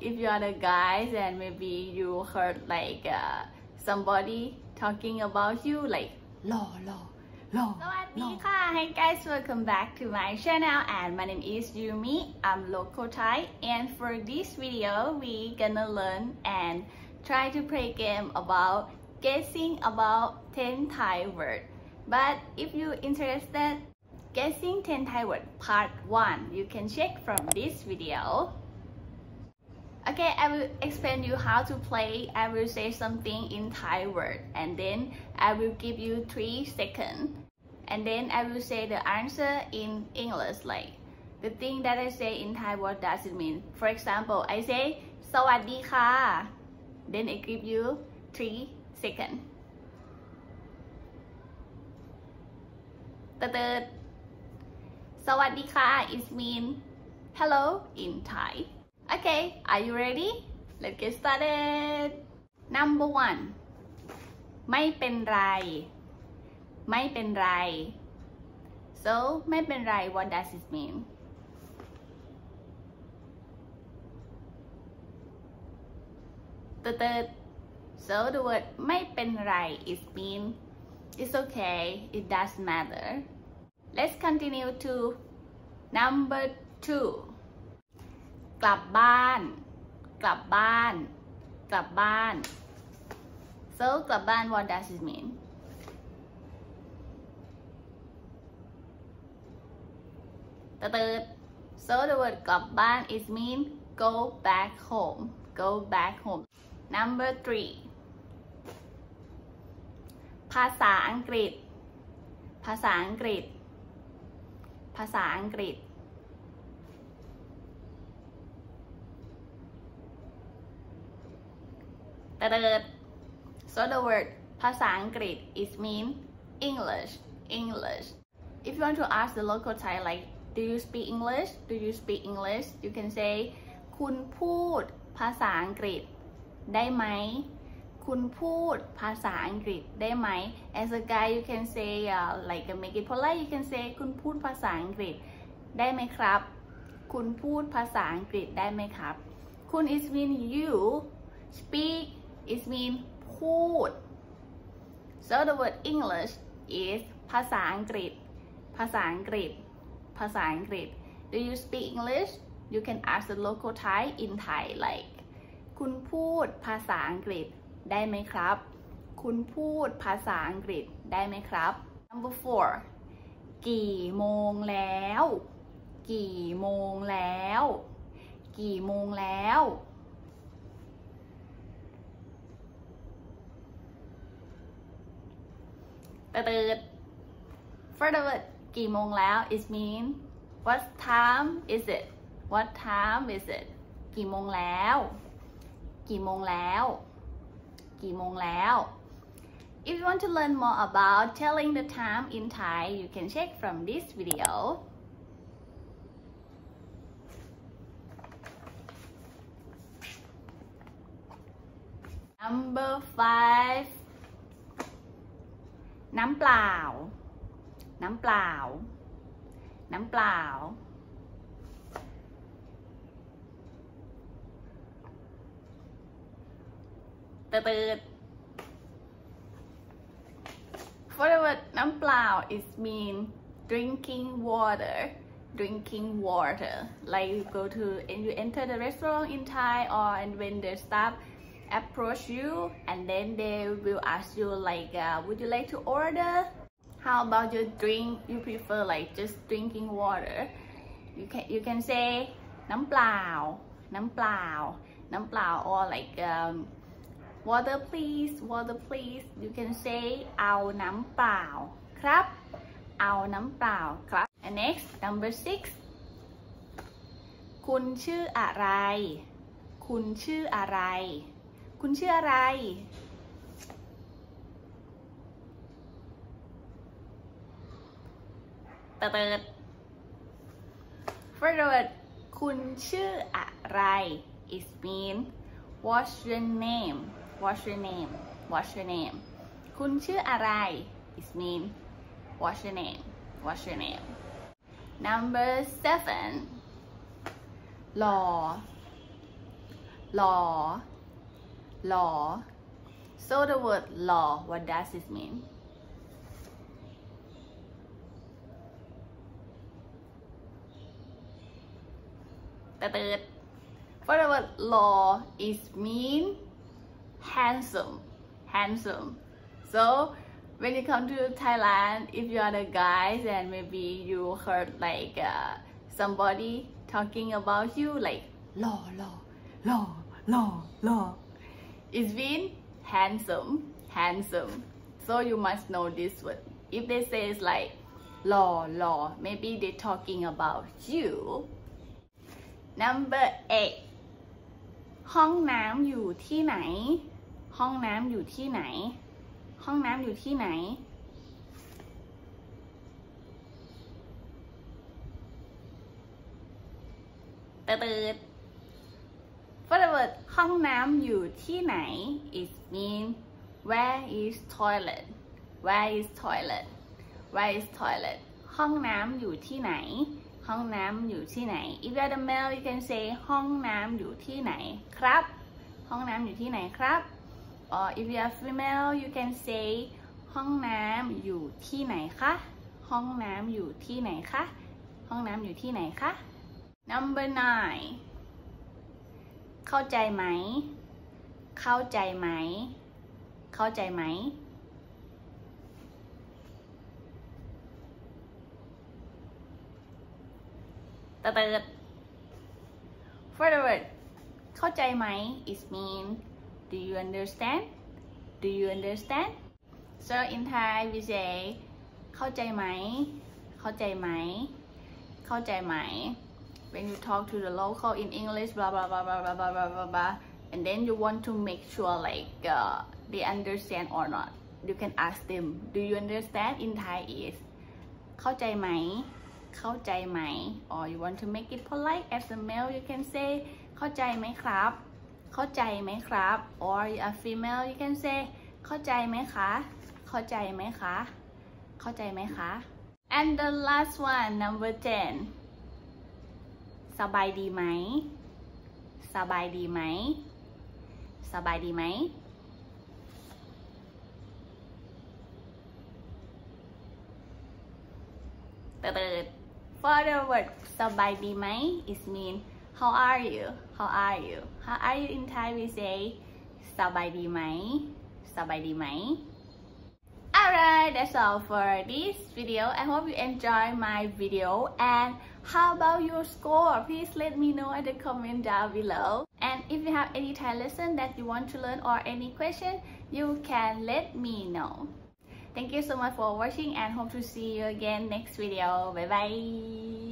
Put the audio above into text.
if you are the guys and maybe you heard like uh, somebody talking about you like law law law สวัสดีค่ะ Hey guys welcome back to my channel and my name is Yumi I'm local Thai and for this video we gonna learn and try to play game about guessing about 10 Thai word but if you interested guessing 10 Thai word part 1 you can check from this video Okay, I will explain you how to play. I will say something in Thai word and then I will give you three seconds. And then I will say the answer in English like the thing that I say in Thai what does it mean. For example, I say สวัสดีค่ะ then I give you three seconds. ตะเติดสวัสดีค่ะ is mean hello in Thai Okay, are you ready? Let's get started. Number one ไม่เป็นไร ไม่เป็นไร so ไม่เป็นไร what does it mean? The third so the word ไม่เป็นไร is mean it's okay it doesn't matter let's continue to number two กลับบ้าน กลับบ้าน กลับบ้าน so กลับบ้าน what does it mean ตะเติด so the word กลับบ้าน is mean go back home go back home number three ภาษาอังกฤษ ภาษาอังกฤษ ภาษาอังกฤษ third so the word ภาษาอังกฤษ is mean English English if you want to ask the local Thai like do you speak English do you speak English you can say คุณพูดภาษาอังกฤษได้ไหม คุณพูดภาษาอังกฤษได้ไหม as a guy you can say uh, like make it polite you can say คุณพูดภาษาอังกฤษได้ไหมครับ คุณพูดภาษาอังกฤษได้ไหมครับ คุณ is mean you speak is mean พูด so the word English is ภาษาอังกฤษ ภาษาอังกฤษ ภาษาอังกฤษ do you speak English you can ask the local Thai in Thai like คุณพูดภาษาอังกฤษได้ไหมครับ คุณพูดภาษาอังกฤษได้ไหมครับ number four กี่โมงแล้ว กี่โมงแล้ว กี่โมงแล้ว ตื่น for the word กี่โมงแล้ว is mean what time is it what time is it กี่โมงแล้ว กี่โมงแล้ว กี่โมงแล้ว If you want to learn more about telling the time in Thai, you can check from this video. Number five น้ำเปล่า น้ำเปล่า น้ำเปล่า ตืด For the word น้ำเปล่า is mean drinking water drinking water like you go to and you enter the restaurant in Thai or and when the staff approach you and then they will ask you like uh, would you like to order how about your drink you prefer like just drinking water you can you can say น้ำเปล่า น้ำเปล่า น้ำเปล่า or like um, water please water please you can say เอาน้ำเปล่าครับ เอาน้ำเปล่าครับ and next number six คุณชื่ออะไร คุณชื่ออะไร คุณชื่ออะไร เติร์ด first word คุณชื่ออะไร is mean what's your name what's your name what's your name คุณชื่ออะไร is mean what's your name what's your name number seven หล่อ law law. So the word law what does it mean? For the word law is mean handsome. Handsome. So when you come to Thailand if you are the guys and maybe you heard like uh, somebody talking about you like law law law law law is mean handsome handsome so you must know this word if they say it's like law law maybe they talking about you number eight ห้องน้ำอยู่ที่ไหน ห้องน้ำอยู่ที่ไหน ห้องน้ำอยู่ที่ไหน ตืด For the word ห้องน้ำอยู่ที่ไหน it mean where is toilet where is toilet where is toilet ห้องน้ำอยู่ที่ไหน ห้องน้ำอยู่ที่ไหน if you're the male you can say ห้องน้ำอยู่ที่ไหนครับ ห้องน้ำอยู่ที่ไหนครับ or if you're female you can say ห้องน้ำอยู่ที่ไหนคะ ห้องน้ำอยู่ที่ไหนคะ ห้องน้ำอยู่ที่ไหนคะ number nine เข้าใจไหม เข้าใจไหม เข้าใจไหมตเติร์ด for the word เข้าใจไหม is mean do you understand do you understand so in Thai we say เข้าใจไหม เข้าใจไหม เข้าใจไหม when you talk to the local in English blah blah blah blah blah blah blah blah, blah and then you want to make sure like uh, they understand or not you can ask them do you understand in Thai is เข้าใจไหม เข้าใจไหม or you want to make it polite as a male you can say เข้าใจไหมครับ เข้าใจไหมครับ or you are female you can say เข้าใจไหมคะ เข้าใจไหมคะ เข้าใจไหมคะ and the last one number 10 สบายดีไหม สบายดีไหม สบายดีไหม Third, for the word สบายดีไหม is mean how are you how are you how are you in Thai we say สบายดีไหม สบายดีไหม Alright, that's all for this video. I hope you enjoy my video. And how about your score? Please let me know in the comment down below. And if you have any Thai lesson that you want to learn or any question, you can let me know. Thank you so much for watching and hope to see you again next video. Bye bye.